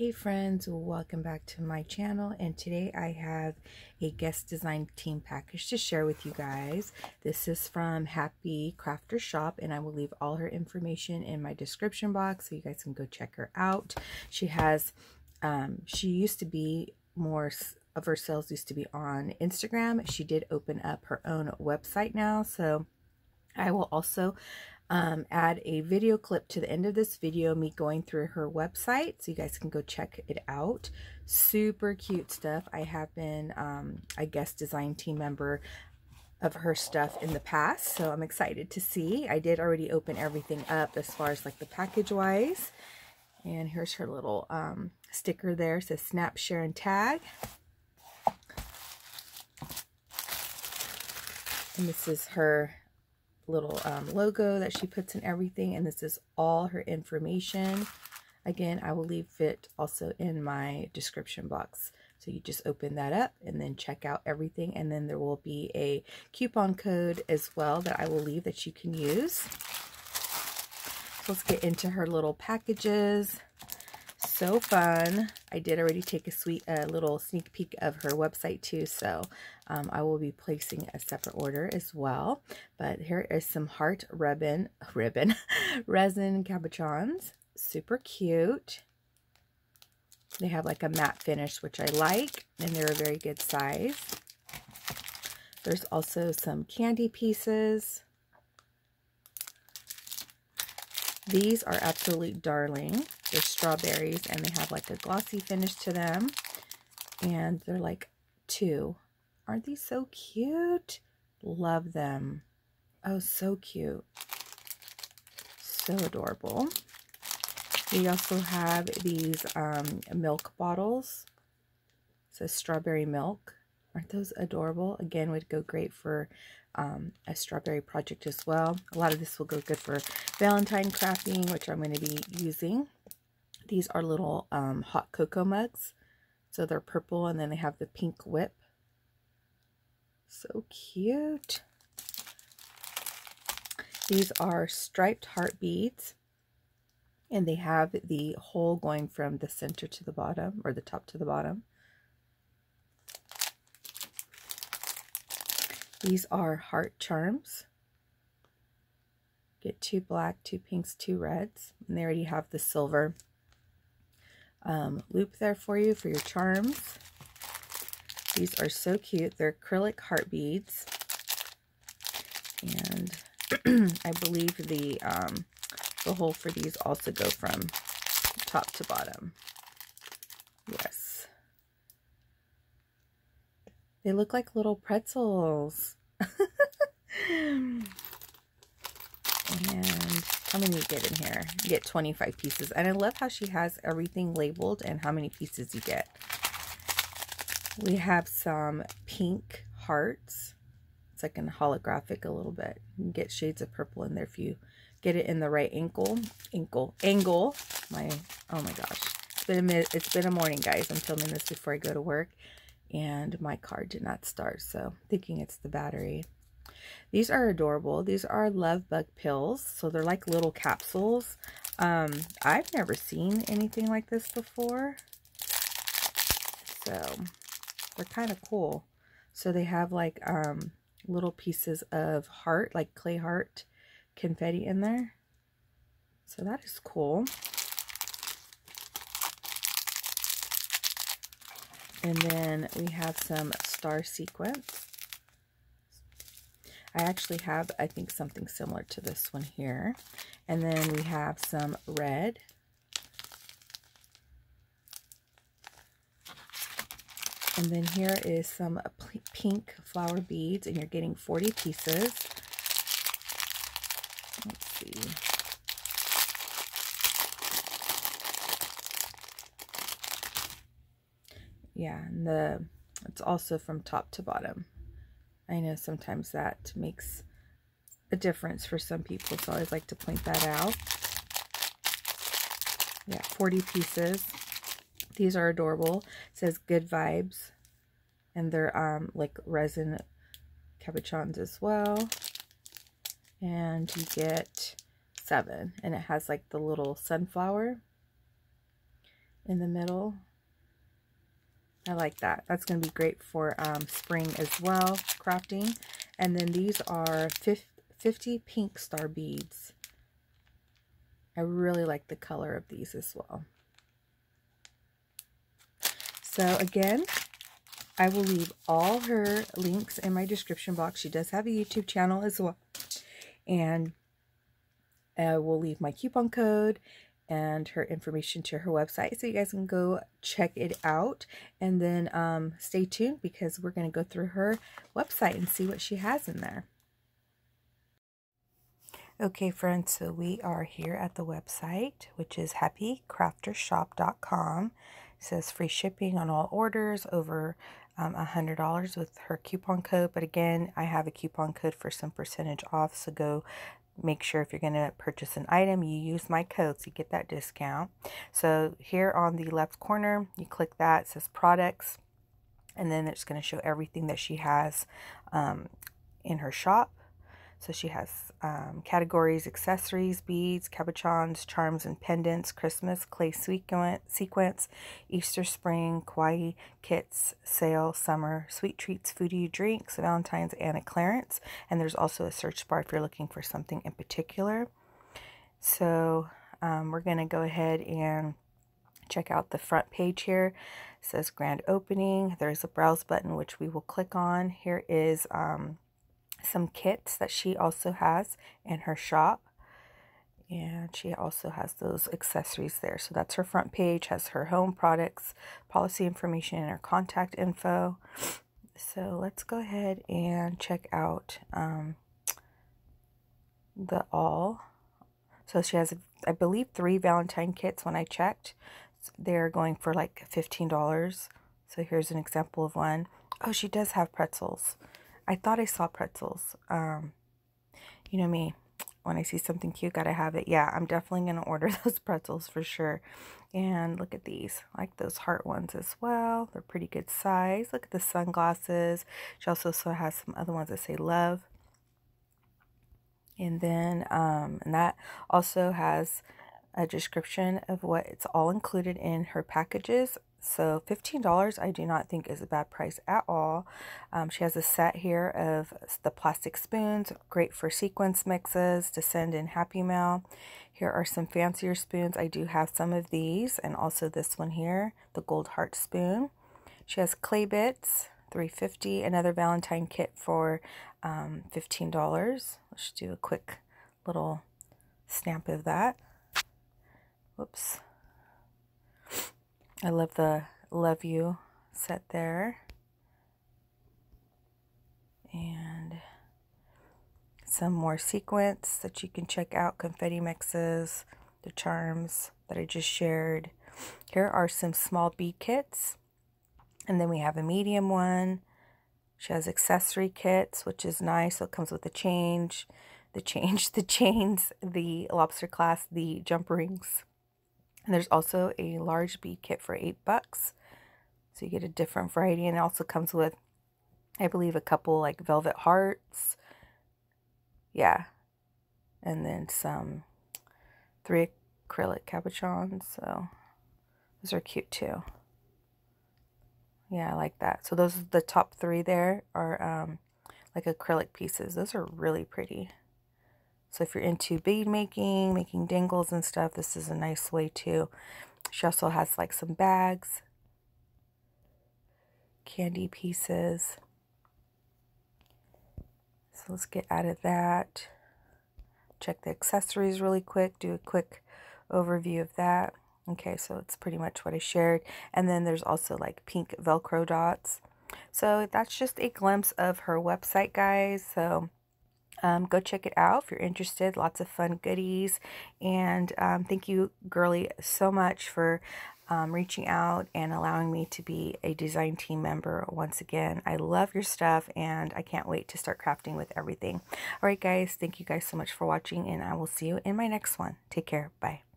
Hey friends, welcome back to my channel and today I have a guest design team package to share with you guys. This is from Happy Crafter Shop and I will leave all her information in my description box so you guys can go check her out. She has, um, she used to be more of her sales used to be on Instagram. She did open up her own website now so I will also um, add a video clip to the end of this video, me going through her website, so you guys can go check it out. Super cute stuff. I have been, um, I guess, design team member of her stuff in the past, so I'm excited to see. I did already open everything up as far as like the package-wise. And here's her little um, sticker there. It says snap, share, and tag. And this is her little um, logo that she puts in everything. And this is all her information. Again, I will leave it also in my description box. So you just open that up and then check out everything. And then there will be a coupon code as well that I will leave that you can use. So let's get into her little packages so fun. I did already take a sweet uh, little sneak peek of her website too, so um, I will be placing a separate order as well. But here is some heart ribbon, ribbon, resin cabochons. Super cute. They have like a matte finish, which I like, and they're a very good size. There's also some candy pieces. These are absolute darling. They're strawberries and they have like a glossy finish to them. And they're like two. Aren't these so cute? Love them. Oh, so cute. So adorable. We also have these um, milk bottles. Says strawberry milk. Aren't those adorable? Again, would go great for um, a strawberry project as well. A lot of this will go good for Valentine crafting, which I'm going to be using. These are little um, hot cocoa mugs. So they're purple and then they have the pink whip. So cute. These are striped heart beads. And they have the hole going from the center to the bottom, or the top to the bottom. These are heart charms. Get two black, two pinks, two reds. And they already have the silver um, loop there for you for your charms. These are so cute. They're acrylic heart beads. And I believe the, um, the hole for these also go from top to bottom. Yes. They look like little pretzels. how many you get in here? You get 25 pieces. And I love how she has everything labeled and how many pieces you get. We have some pink hearts. It's like an holographic a little bit. You get shades of purple in there if you get it in the right ankle. Ankle. Angle. My, oh my gosh. It's been a, it's been a morning, guys. I'm filming this before I go to work and my car did not start, so thinking it's the battery. These are adorable. These are love bug pills, so they're like little capsules. Um, I've never seen anything like this before, so they're kind of cool. So they have like um, little pieces of heart, like clay heart confetti in there. So that is cool. And then we have some star sequins. I actually have, I think, something similar to this one here. And then we have some red. And then here is some pink flower beads, and you're getting 40 pieces. Let's see. yeah, and the it's also from top to bottom. I know sometimes that makes a difference for some people, so I always like to point that out. Yeah, 40 pieces. These are adorable. It says good vibes. And they're um like resin cabochons as well. And you get seven. And it has like the little sunflower in the middle. I like that. That's going to be great for um, spring as well, crafting. And then these are 50 pink star beads. I really like the color of these as well. So again, I will leave all her links in my description box. She does have a YouTube channel as well. And I will leave my coupon code and her information to her website so you guys can go check it out and then um, stay tuned because we're going to go through her website and see what she has in there. Okay friends, so we are here at the website which is happycraftershop.com. It says free shipping on all orders over um, $100 with her coupon code. But again, I have a coupon code for some percentage off. So go make sure if you're going to purchase an item, you use my code so you get that discount. So here on the left corner, you click that, it says products, and then it's going to show everything that she has um, in her shop. So she has um, categories, accessories, beads, cabochons, charms and pendants, Christmas, clay sequins, Easter, spring, kawaii kits, sale, summer, sweet treats, foodie, drinks, Valentine's, and a clearance. And there's also a search bar if you're looking for something in particular. So um, we're going to go ahead and check out the front page here. It says grand opening. There's a browse button, which we will click on. Here is... Um, some kits that she also has in her shop. And she also has those accessories there. So that's her front page, has her home products, policy information, and her contact info. So let's go ahead and check out um, the all. So she has, I believe, three Valentine kits when I checked. They're going for like $15. So here's an example of one. Oh, she does have pretzels. I thought I saw pretzels. Um, you know me, when I see something cute, gotta have it. Yeah, I'm definitely gonna order those pretzels for sure. And look at these, I like those heart ones as well. They're pretty good size. Look at the sunglasses. She also has some other ones that say love. And then, um, and that also has a description of what it's all included in her packages. So $15 I do not think is a bad price at all. Um, she has a set here of the plastic spoons, great for sequins mixes to send in Happy Mail. Here are some fancier spoons. I do have some of these and also this one here, the gold heart spoon. She has clay bits, 350 another Valentine kit for um, $15. Let's do a quick little stamp of that. Whoops. I love the Love You set there. And some more sequins that you can check out. Confetti mixes, the charms that I just shared. Here are some small bead kits. And then we have a medium one. She has accessory kits, which is nice. So it comes with the change, the change, the chains, the lobster clasp, the jump rings. And there's also a large bead kit for eight bucks. So you get a different variety. And it also comes with, I believe, a couple like velvet hearts. Yeah. And then some three acrylic cabochons. So those are cute too. Yeah, I like that. So those are the top three there are um, like acrylic pieces. Those are really pretty. So if you're into bead making, making dangles and stuff, this is a nice way too. She also has like some bags, candy pieces. So let's get out of that. Check the accessories really quick, do a quick overview of that. Okay, so it's pretty much what I shared. And then there's also like pink Velcro dots. So that's just a glimpse of her website, guys. So um, go check it out if you're interested. Lots of fun goodies. And um, thank you, Girly, so much for um, reaching out and allowing me to be a design team member once again. I love your stuff and I can't wait to start crafting with everything. All right, guys. Thank you guys so much for watching and I will see you in my next one. Take care. Bye.